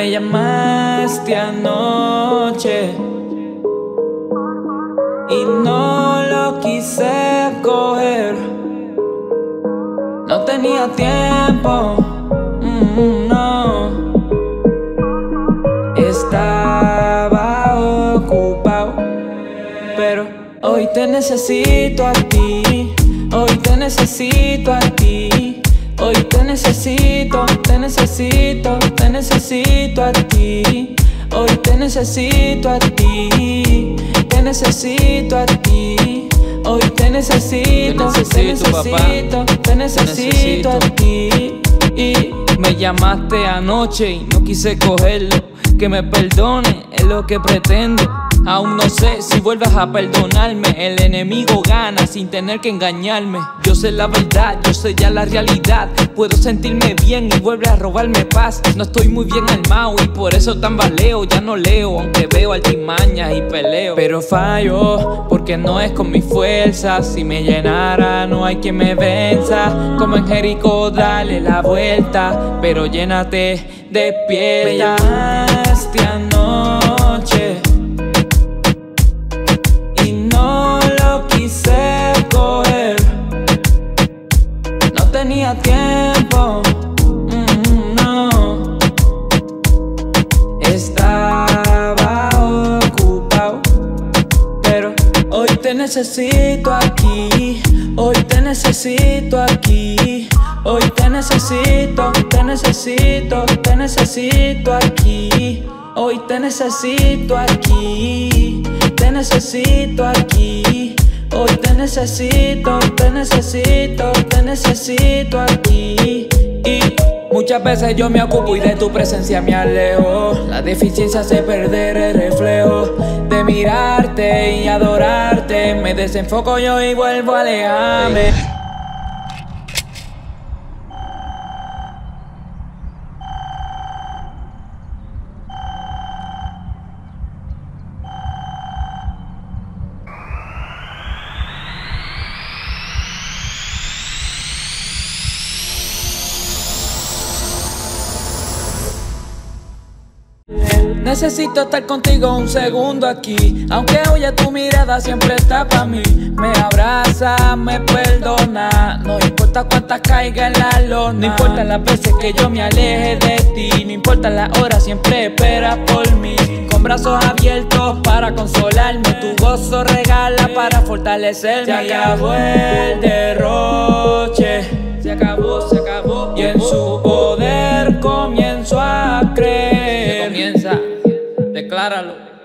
Me llamaste anoche y no lo quise coger. No tenía tiempo, pero hoy te necesito a ti. Hoy te necesito a ti. Hoy te necesito, te necesito, te necesito a ti. Hoy te necesito a ti, te necesito a ti. Hoy te necesito, Te te necesito, papá. necesito, te necesito a ti. Y me llamaste anoche y no quise cogerlo. Que me perdone es lo que pretendo. Aún no sé si vuelves a perdonarme. El enemigo gana sin tener que engañarme. Yo sé la verdad, yo sé ya la realidad. Puedo sentirme bien y vuelve a robarme paz. No estoy muy bien armado y por eso tambaleo. Ya no leo, aunque veo altimañas y peleo. Pero fallo, porque no es con mi fuerza. Si me llenara, no hay quien me venza. Como en Jericó, dale la vuelta. Pero llénate, Me despierta. llamaste anoche tenía tiempo, mm, no. Estaba ocupado, pero hoy te necesito aquí. Hoy te necesito aquí. Hoy te necesito, te necesito, te necesito aquí. Hoy te necesito aquí. Te necesito aquí. Hoy te necesito, te necesito, te necesito aquí. Y muchas veces yo me ocupo y de tu presencia me alejo. La deficiencia hace perder el reflejo de mirarte y adorarte. Me desenfoco yo y vuelvo a alejarme. Necesito estar contigo un segundo aquí. Aunque huya tu mirada siempre está para mí. Me abraza, me perdona. No importa cuántas caiga en la lona. No importa las veces que yo me aleje de ti. No importa las horas, siempre esperas por mí. Con brazos abiertos para consolarme. Tu gozo regala para fortalecerme. Se acabó decláralo.